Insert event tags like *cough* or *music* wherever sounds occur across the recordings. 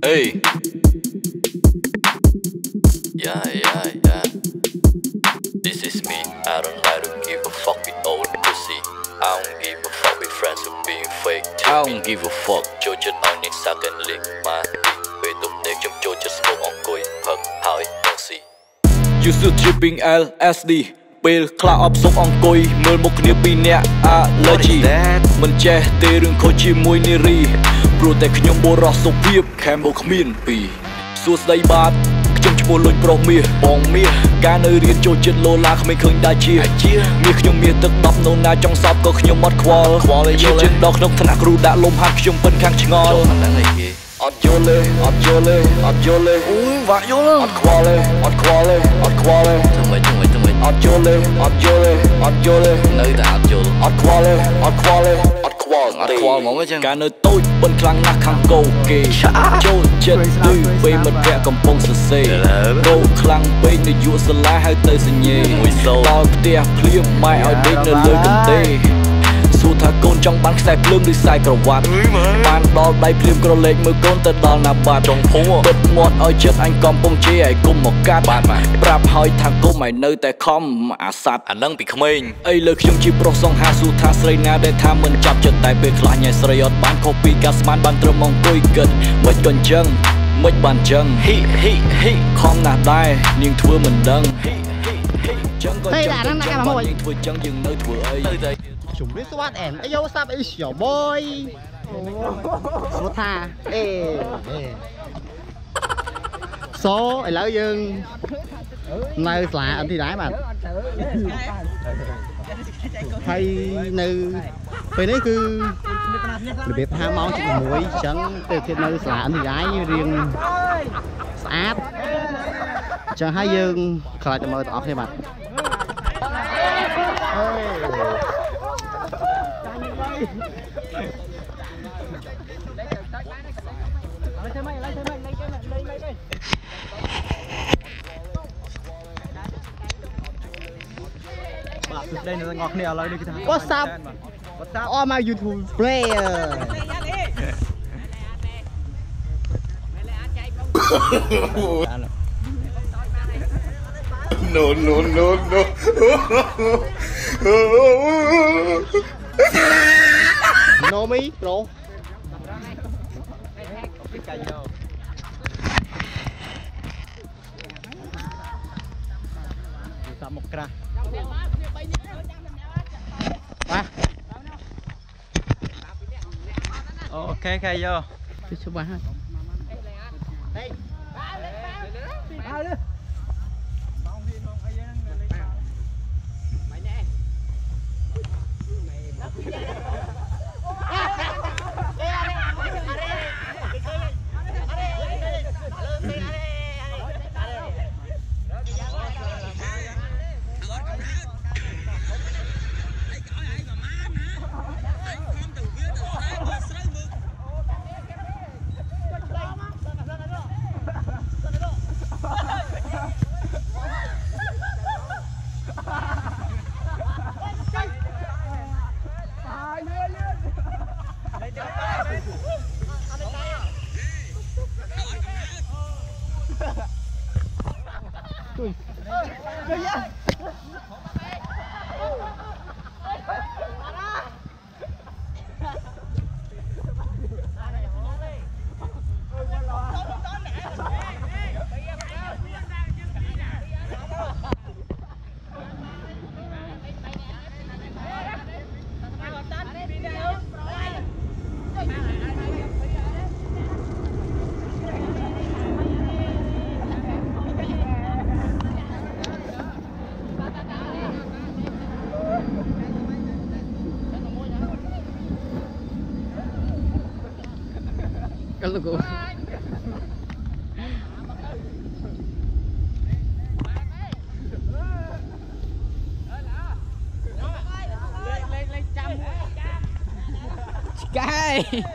Hey. Yeah, yeah, yeah. This is me. I don't like to give a fuck with old pussy. I don't give a fuck with friends who being fake. I don't give a fuck. Joe just on it, suck and lick my dick. Về tục đen trong Joe just smoke on cối, hug, hỏi, see. You still tripping LSD. ពេលខ្លះអបសុកអង្គុយមើលមុខគ្នាពីរនាក់ allergy មិនចេះទេរឿងខុសជាមួយនារីព្រោះតែខ្ញុំបរោះសុភាពខេមបូគ្មានពីសួស្ដីបាទខ្ញុំឈ្មោះលុញប្រុសមាសបងមាសការនៅរៀនចូលចិត្តលោឡាគ្មានឃើញដាជាជា មាសខ្ញុំមាសទឹក10នោណាចង់សប់ក៏ខ្ញុំអត់ខ្វល់ខ្វល់យល់ចិត្តដល់ក្នុងថ្នាក់គ្រូដាក់លំហាត់ខ្ញុំពិនខាងឆ្ងល់អត់យល់ទេអត់យល់ទេអត់យល់ទេអូយវាក់យល់អត់ខ្វល់ទេអត់ខ្វល់ទេអត់ខ្វល់ទេធ្វើម៉េចធ្វើម៉េចអត់យល់ទេអត់យល់ទេអត់យល់ទេនៅតែអត់យល់អត់ខ្វល់ទេអត់ខ្វល់ទេអត់ខ្វល់អត់ខ្វល់ហ្មងចឹងការនៅតូចបិនខ្លាំងណាស់ខាងកោគេចូលចិត្តឌឺពេលមិត្តភក្តិកំពុងសរសេរកោខ្លាំងពេកនៅយួរសាលាហើយទៅសញ្ញេមួយសូដល់ផ្ទះភ្លាមម៉ែឲ្យដេកនៅលើកន្ទេលចង់បានខ្សែភ្លើងឬខ្សែក្រវ៉ាត់បានដល់ដៃភ្លាមក្រឡេកមើលកូនទៅដល់ណាបាត់ចុងភួងបិទមាត់ឲ្យចិត្តអញកំពុងជាឲ្យគុំមកកាត់ប្រាប់ហើយថាគុំឲ្យនៅតែខំអាសັດអានឹងពីក្មេងអីលើខ្ញុំជាប្រុសសង្ហាស៊ូថាស្រីណាដែលថាមិនចាប់ចិត្តតែពេលខ្លះញ៉ៃស្រីអត់បានខុសពីការស្មានបានត្រឹមអង្គុយគិតមិនក៏អញ្ចឹងមិនបានចឹងហ៊ីហ៊ីហ៊ីខំណាស់ដែរនាងធ្វើមិនដឹងហ៊ីហ៊ីហ៊ីចឹងក៏ចឹងតែអានឹងណាកាមកធ្វើចឹងយើងនៅធ្វើអីជំរាបសួស្ដីអែមអាយូសាប់អីស្យោបយអូថាអេសូឥឡូវយើងនៅសាលាអត់ទីដែរបាទហើយនៅពេលនេះគឺរបៀបថាម៉ោង6អញ្ចឹងទៅទៀតនៅសាលាអន្តរាយរៀងស្អាតអញ្ចឹងហើយយើងខ្លាចតែមើលទាំងអស់គ្នាបាទ lấy thêm mày lấy thêm này lấy đây là ngọt nè lấy đi cái thằng what's up what's up on my youtube player *coughs* no no no no *laughs* no micro sao một cra ba ok khai vô cái số ba 小心！circle go. Guy!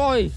coi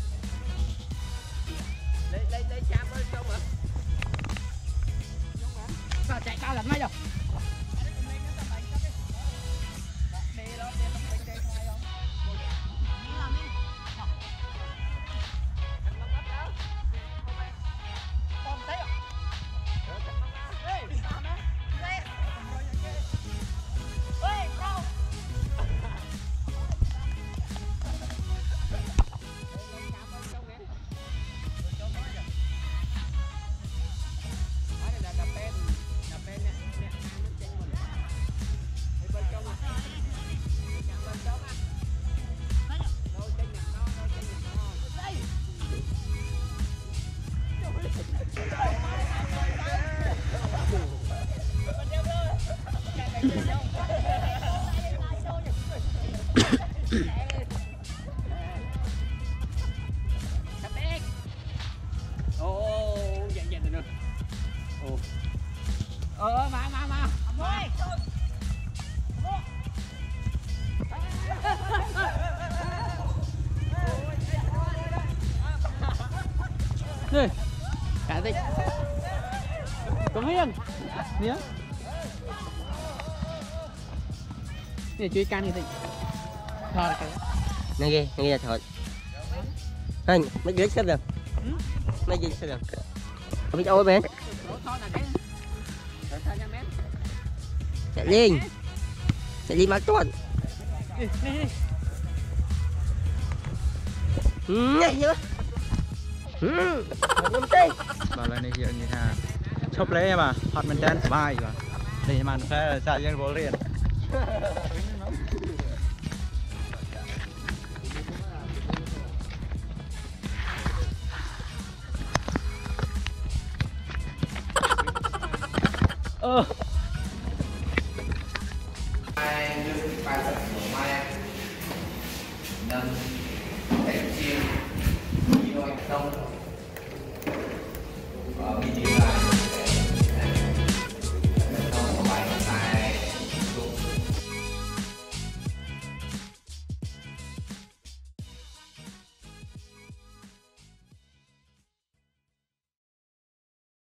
nih cantik kemarin ya ini cuy ikan gitu thor này ghê nè ghê thor anh mấy đứa xếp được ừ? mấy đứa xếp được không biết đâu bé chạy lên chạy lên mà tuần nè nè เฮ้ยบาลานี่เฮียนี่ฮะชอบเลยมาพัดมันแดนสบายอยู่อ่ะเลยมันแค่สะยังบอลเรียนเอ้ Okay.